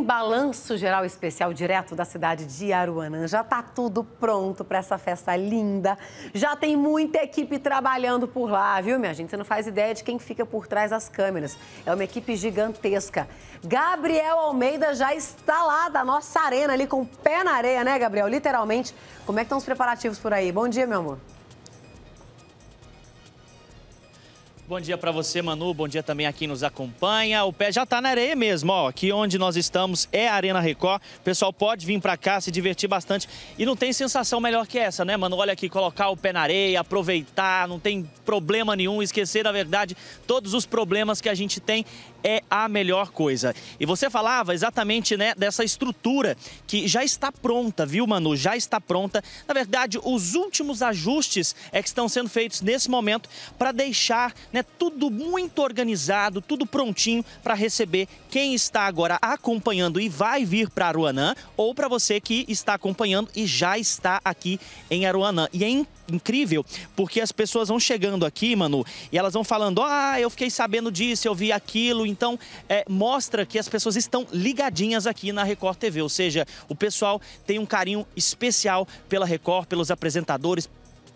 balanço geral especial direto da cidade de Aruanã. Já está tudo pronto para essa festa linda. Já tem muita equipe trabalhando por lá, viu, minha gente? Você não faz ideia de quem fica por trás das câmeras. É uma equipe gigantesca. Gabriel Almeida já está lá da nossa arena ali com o pé na areia, né, Gabriel? Literalmente. Como é que estão os preparativos por aí? Bom dia, meu amor. Bom dia para você, Manu. Bom dia também a quem nos acompanha. O pé já está na areia mesmo, ó. Aqui onde nós estamos é a Arena Record. O pessoal pode vir para cá, se divertir bastante. E não tem sensação melhor que essa, né, Manu? Olha aqui, colocar o pé na areia, aproveitar, não tem problema nenhum, esquecer, na verdade, todos os problemas que a gente tem é a melhor coisa. E você falava exatamente né, dessa estrutura que já está pronta, viu, Manu? Já está pronta. Na verdade, os últimos ajustes é que estão sendo feitos nesse momento para deixar né, tudo muito organizado, tudo prontinho para receber quem está agora acompanhando e vai vir para Aruanã ou para você que está acompanhando e já está aqui em Aruanã. E é incrível porque as pessoas vão chegando aqui, Manu, e elas vão falando: ah, eu fiquei sabendo disso, eu vi aquilo. Então, é, mostra que as pessoas estão ligadinhas aqui na Record TV, ou seja, o pessoal tem um carinho especial pela Record, pelos apresentadores,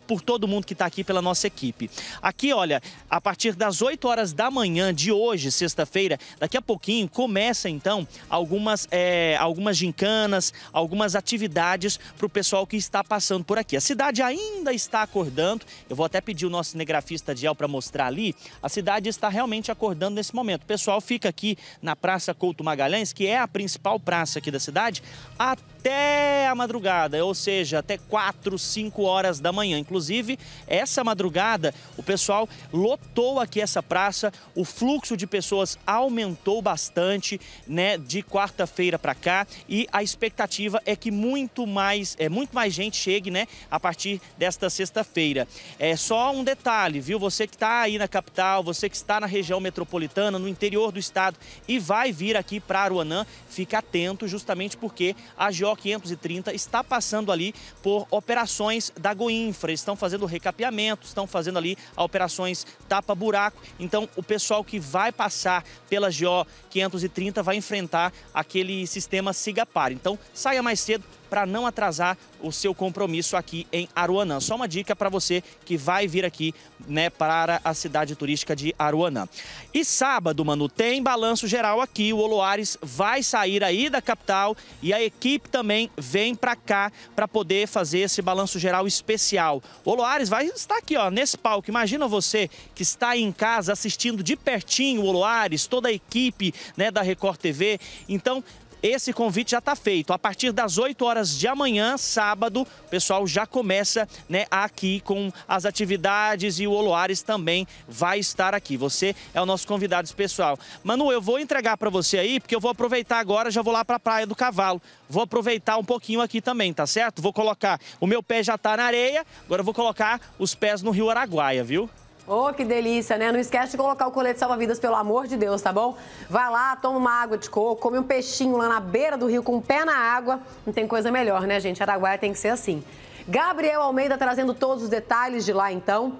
por todo mundo que está aqui pela nossa equipe. Aqui, olha, a partir das 8 horas da manhã de hoje, sexta-feira, daqui a pouquinho, começa então algumas, é, algumas gincanas, algumas atividades para o pessoal que está passando por aqui. A cidade ainda está acordando, eu vou até pedir o nosso cinegrafista Diel para mostrar ali, a cidade está realmente acordando nesse momento. O pessoal fica aqui na Praça Couto Magalhães, que é a principal praça aqui da cidade, até a madrugada, ou seja, até 4, 5 horas da manhã. Inclusive, Inclusive, essa madrugada, o pessoal lotou aqui essa praça, o fluxo de pessoas aumentou bastante, né, de quarta-feira para cá, e a expectativa é que muito mais, é muito mais gente chegue, né, a partir desta sexta-feira. É só um detalhe, viu? Você que está aí na capital, você que está na região metropolitana, no interior do estado e vai vir aqui para Aruanã, fica atento justamente porque a GO 530 está passando ali por operações da Goinfra, estão fazendo recapeamento, estão fazendo ali operações tapa-buraco. Então, o pessoal que vai passar pela GO 530 vai enfrentar aquele sistema Sigapar. Então, saia mais cedo, para não atrasar o seu compromisso aqui em Aruanã. Só uma dica para você que vai vir aqui né, para a cidade turística de Aruanã. E sábado, mano, tem balanço geral aqui. O Oloares vai sair aí da capital e a equipe também vem para cá para poder fazer esse balanço geral especial. O Oloares vai estar aqui, ó, nesse palco. Imagina você que está aí em casa assistindo de pertinho o Oloares, toda a equipe né, da Record TV. Então, esse convite já está feito. A partir das 8 horas de amanhã, sábado, o pessoal já começa né, aqui com as atividades e o Oloares também vai estar aqui. Você é o nosso convidado especial. Manu, eu vou entregar para você aí, porque eu vou aproveitar agora, já vou lá para a Praia do Cavalo. Vou aproveitar um pouquinho aqui também, tá certo? Vou colocar, o meu pé já está na areia, agora eu vou colocar os pés no Rio Araguaia, viu? Oh, que delícia, né? Não esquece de colocar o colete salva-vidas, pelo amor de Deus, tá bom? Vai lá, toma uma água de coco, come um peixinho lá na beira do rio com o pé na água. Não tem coisa melhor, né, gente? Araguaia tem que ser assim. Gabriel Almeida trazendo todos os detalhes de lá, então.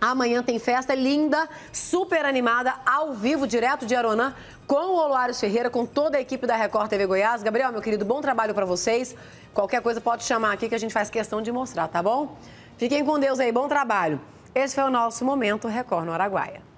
Amanhã tem festa linda, super animada, ao vivo, direto de Aronã, com o Oloares Ferreira, com toda a equipe da Record TV Goiás. Gabriel, meu querido, bom trabalho para vocês. Qualquer coisa pode chamar aqui que a gente faz questão de mostrar, tá bom? Fiquem com Deus aí, bom trabalho. Esse foi o nosso Momento Record no Araguaia.